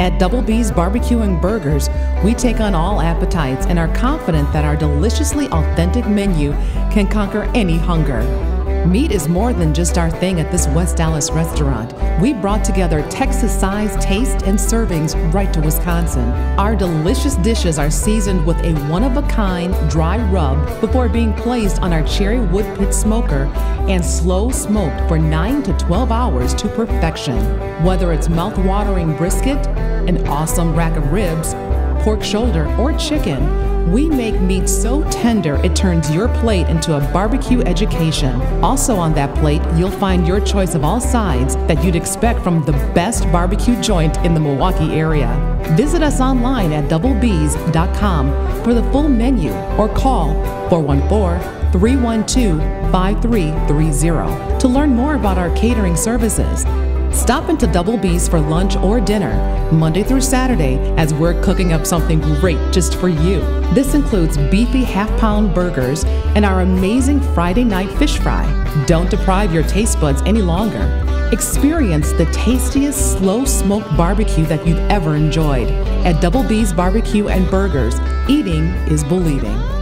At Double B's Barbecue and Burgers, we take on all appetites and are confident that our deliciously authentic menu can conquer any hunger. Meat is more than just our thing at this West Allis restaurant. We brought together Texas sized taste and servings right to Wisconsin. Our delicious dishes are seasoned with a one of a kind dry rub before being placed on our cherry wood pit smoker and slow smoked for 9 to 12 hours to perfection. Whether it's mouth-watering brisket, an awesome rack of ribs, pork shoulder, or chicken, we make meat so tender it turns your plate into a barbecue education. Also on that plate, you'll find your choice of all sides that you'd expect from the best barbecue joint in the Milwaukee area. Visit us online at doublebs.com for the full menu or call 414 312 5330 to learn more about our catering services. Stop into Double B's for lunch or dinner, Monday through Saturday, as we're cooking up something great just for you. This includes beefy half pound burgers and our amazing Friday night fish fry. Don't deprive your taste buds any longer. Experience the tastiest slow smoked barbecue that you've ever enjoyed. At Double B's Barbecue and Burgers, eating is believing.